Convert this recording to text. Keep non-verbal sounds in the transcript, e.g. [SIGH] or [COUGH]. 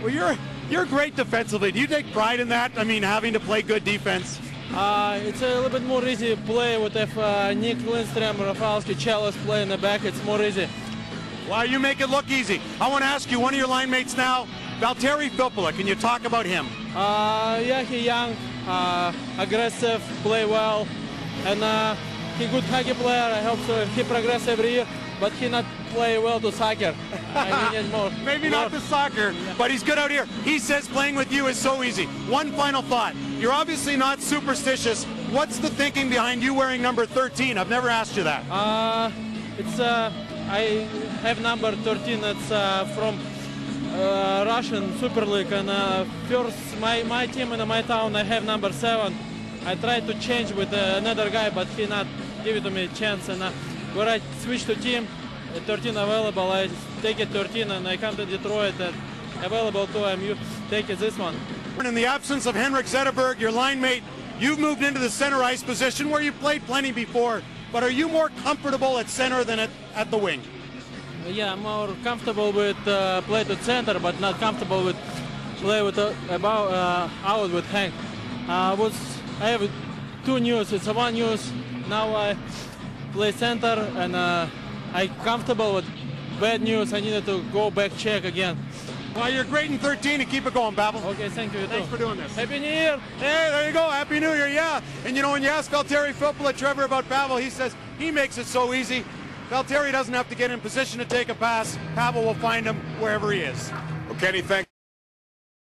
Well, you're you're great defensively. Do you take pride in that? I mean, having to play good defense. Uh, it's a little bit more easy to play with if uh, Nick Lidstrom, Rafalski, Chelios play in the back. It's more easy. Well, you make it look easy. I want to ask you, one of your line mates now, Valtteri Filppula. Can you talk about him? Uh, yeah, he young, uh, aggressive, play well, and uh, he good hockey player. I hope so. He progress every year, but he not play well to soccer. [LAUGHS] Maybe not the soccer, but he's good out here. He says playing with you is so easy. One final thought. You're obviously not superstitious. What's the thinking behind you wearing number 13? I've never asked you that. Uh, it's uh, I have number 13. It's uh, from uh, Russian Super League, and uh, first my my team in my town I have number seven. I tried to change with uh, another guy, but he not give it to me a chance. And uh, when I switch to team, 13 available, I take it 13, and I come to Detroit and available to I'm you take it this one. In the absence of Henrik Zetterberg, your line mate, you've moved into the center ice position where you played plenty before. But are you more comfortable at center than at, at the wing? Yeah, I'm more comfortable with uh, play to center, but not comfortable with play with uh, about uh, out with Hank. Uh, was I have two news. It's one news. Now I play center, and uh, I comfortable with bad news. I needed to go back check again. Well, you're great in 13 and keep it going, Pavel. Okay, thank you. you Thanks too. for doing this. Happy New Year. Hey, there you go. Happy New Year, yeah. And you know, when you ask Valtteri Filppula, Trevor, about Pavel, he says he makes it so easy. Valtteri doesn't have to get in position to take a pass. Pavel will find him wherever he is. Well, Kenny, thank